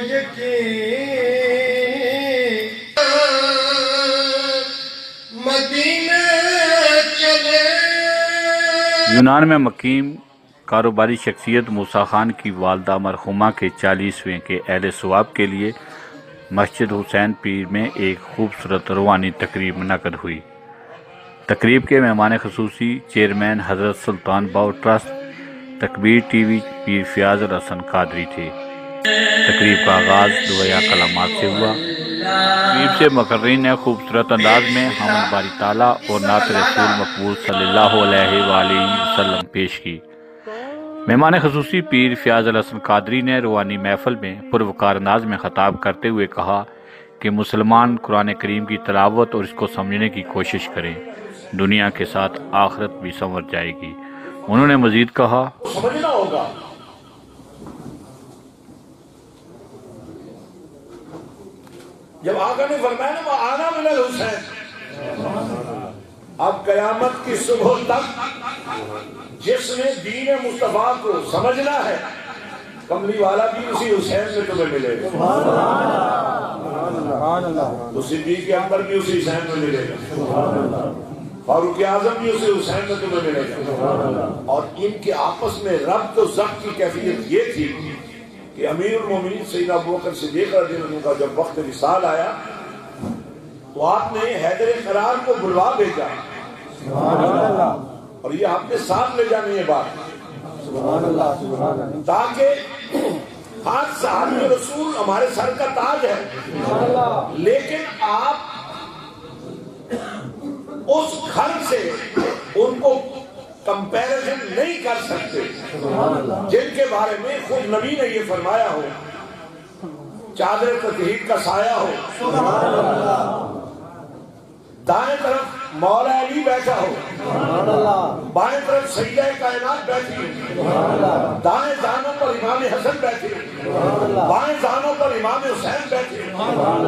یونان میں مقیم کاروباری شخصیت موسا خان کی والدہ مرحومہ کے چالیسویں کے اہل ثواب کے لیے مسجد حسین پیر میں ایک خوبصورت روحانی تقریب منعقد ہوئی۔ تقریب کے مہمان خصوصی چیئرمین حضرت Sultan Bahu trust, Takbeer T V Pir Fayyaz ul Hassan Qadri تھے۔ تقریب کا آغاز دعیا کلامات سے ہوا۔ تقریب سے مقررین نے خوبصورت انداز میں حمد باری تعالیٰ اور نعت رسول مقبول صلی اللہ علیہ وآلہ وسلم پیش کی۔ مہمان خصوصی پیر فیاض الحسن قادری نے روحانی محفل میں پروکار انداز میں خطاب کرتے ہوئے کہا کہ مسلمان قرآن کریم کی تلاوت اور اس کو سمجھنے کی کوشش کریں۔ دنیا کے ساتھ آخرت بھی سنور جائے گی۔ انہوں نے مزید کہا سمجھنا ہوگا جب آقا نے فرمایا نا وہ آنا من الحسین۔ اب قیامت کی صبح تک جس نے دین مصطفیٰ کو سمجھنا ہے، کملی والا بھی اسی حسین میں تمہیں ملے گا۔ تو صدیق اکبر بھی اسی حسین میں ملے گا۔ فاروق اعظم بھی اسی حسین میں تمہیں ملے گا۔ اور ان کے آپس میں ربط و ضبط کی کیفیت یہ تھی کہ امیر المومنین سیدنا ابو بکر صدیق رضی اللہ عنہ کا جب وقت وصال آیا تو آپ نے حیدر قرار کو بلوا بھیجا۔ اور یہ آپ نے ساتھ لے جانی ہے بات۔ تاکہ آج صحابی رسول ہمارے سر کا تاج ہے۔ لیکن آپ اس گھر سے ان کو کمپیرزن نہیں کر سکتے۔ جن کے بارے میں خود نبی نے یہ فرمایا ہو چادر تطہیر کا سایہ ہو۔ دائیں طرف مولا علی بیٹھا ہو۔ بائیں طرف سیدہ کائنات بیٹھی ہو۔ دائیں دانوں پر امام حسن بیٹھے بائیں دانوں پر امام حسین بیٹھے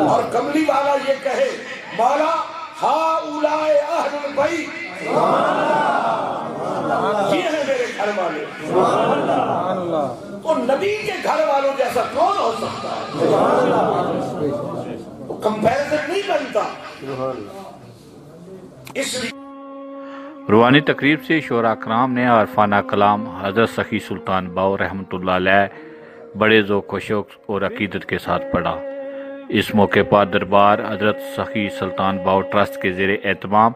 اور کملی والا یہ کہے مولا ہا اولائے اہل البیت۔ گھر والے۔ تو نبی کے گھر والوں جیسا کون ہو سکتا ہے؟ تو کمپیرزن نہیں بنتا۔ اس لیے روحانی تقریب سے شعراء کرام نے عرفانہ کلام حضرت سخی سلطان باؤ رحمۃ اللہ علیہ بڑے ذوق و شوق اور عقیدت کے ساتھ پڑھا۔ اس موقع پر دربار حضرت سخی سلطان باؤ ٹرسٹ کے زیر اہتمام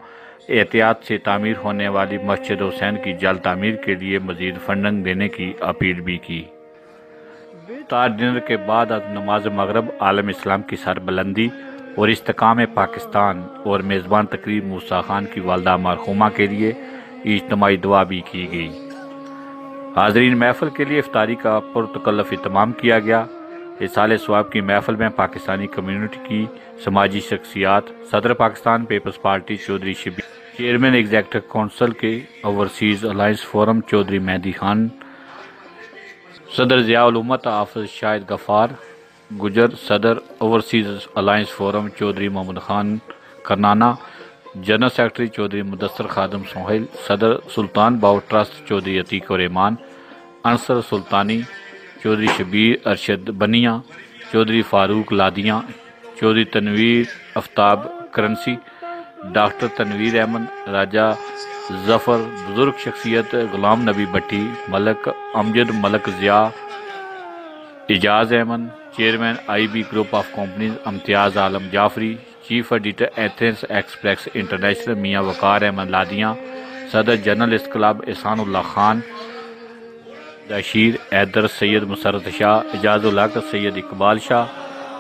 احتیاط سے تعمیر ہونے والی مسجد حسین کی جل تعمیر کے لیے مزید فنڈنگ دینے کی اپیل بھی کی۔ تار ڈنر کے بعد اب نماز مغرب عالم اسلام کی سر بلندی اور استقام پاکستان اور میزبان تقریب موسیٰ خان کی والدہ مرحومہ کے لیے اجتماعی دعا بھی کی گئی۔ حاضرین محفل کے لیے افطاری کا پرتکلف اہتمام کیا گیا۔ اصال ثواب کی محفل میں پاکستانی کمیونٹی کی سماجی شخصیات، صدر Pakistan Peoples Party Chaudhry Shabbir, chairman executive council کے overseas alliance forum Chaudhry Mehdi Khan, صدر ضیاء الامت حافظ شاہد غفار، گجر صدر overseas alliance forum Chaudhry Muhammad Khan, کرنانا general secretary Chaudhry Mudassar Khadim Sohail, صدر سلطان باؤ ٹرسٹ چودھری عتیق و رحمان انصر سلطانی چودھری شبیر، ارشد بنیا چودھری فاروق لادیاں، چودھری تنویر افتاب کرنسی، ڈاکٹر تنویر احمد، راجہ ظفر، بزرگ شخصیت غلام نبی بٹی، Malik Amjad, Malik Zia Ijaz Ahmed, chairman I B group of companies, Imtiaz Alam Jafri, chief editor Athens Express International, Mian Waqar Ahmed Ladian, صدر journalist club احسان اللہ خان دشیر ایدر سید مسرت شاہ، اجاز الحق سید اقبال شاہ،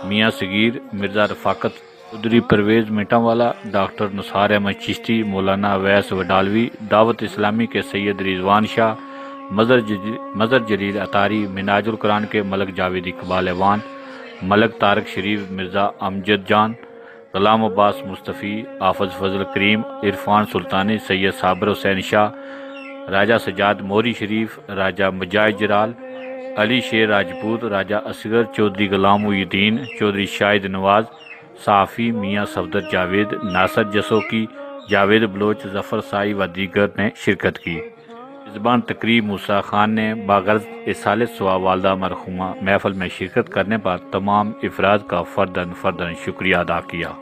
میاں صغیر مرزا رفاقت چودھری پرویز میٹا والا، ڈاکٹر نثار احمد چشتی، مولانا ویس وڈالوی، دعوت اسلامی کے سید رضوان شاہ، مظہر جلیل اتاری مناج القرآن کے ملک جاوید اقبال ایوان، ملک طارق شریف مرزا امجد جان، غلام عباس مصطفی آفظ فضل کریم، عرفان سلطانی، سید صابر حسین شاہ راجہ سجاد موری شریف، راجہ مجاہد جرال علی شیر راجپوت، راجہ اصغر، چودھری غلام الدین، چودھری شاہد نواز، صحافی میاں صفدر جاوید، ناصر جسوکی، جاوید بلوچ، ظفر سائی و دیگر نے شرکت کی۔ زبان تقریب موسیٰ خان نے باغرض اصالت سوا والدہ مرحومہ محفل میں شرکت کرنے پر تمام افراد کا فردن فردن شکریہ ادا کیا۔